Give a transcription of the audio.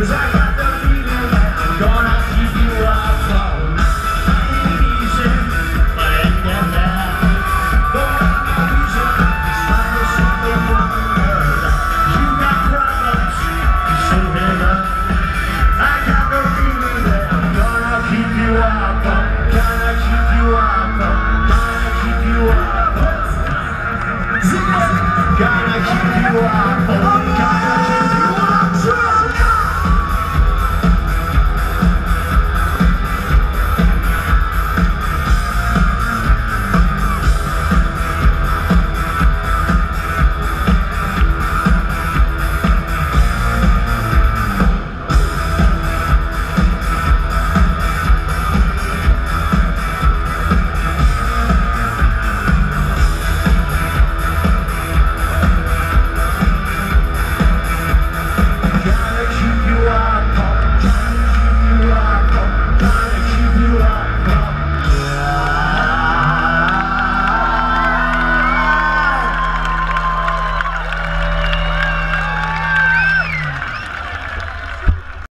Because I